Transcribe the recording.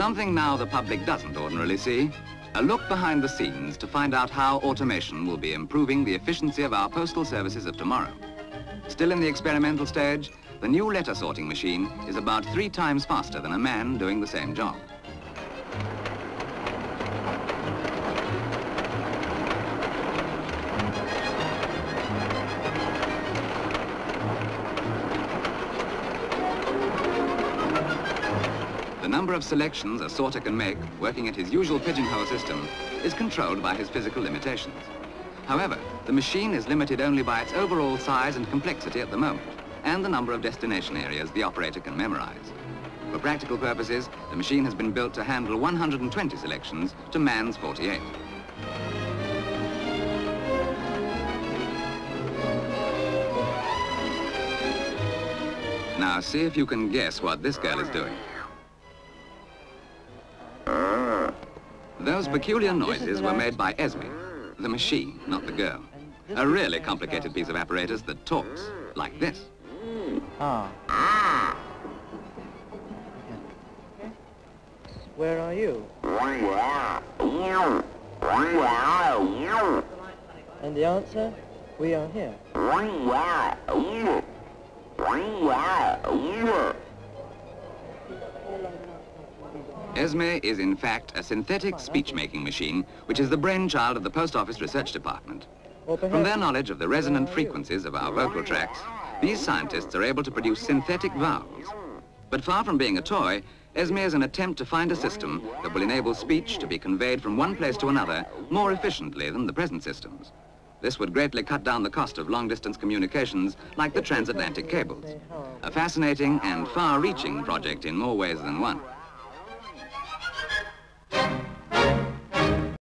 Something now the public doesn't ordinarily see. A look behind the scenes to find out how automation will be improving the efficiency of our postal services of tomorrow. Still in the experimental stage, the new letter sorting machine is about three times faster than a man doing the same job. Number of selections a sorter can make, working at his usual pigeonhole system, is controlled by his physical limitations. However, the machine is limited only by its overall size and complexity at the moment, and the number of destination areas the operator can memorize. For practical purposes, the machine has been built to handle 120 selections to man's 48. Now see if you can guess what this girl is doing. Those peculiar noises were made by Esme, the machine, not the girl. A really complicated piece of apparatus that talks like this. Ah. Where are you? And the answer? We are here. Esme is in fact a synthetic speech-making machine, which is the brainchild of the Post Office Research Department. From their knowledge of the resonant frequencies of our vocal tracts, these scientists are able to produce synthetic vowels. But far from being a toy, Esme is an attempt to find a system that will enable speech to be conveyed from one place to another more efficiently than the present systems. This would greatly cut down the cost of long-distance communications like the transatlantic cables. A fascinating and far-reaching project in more ways than one.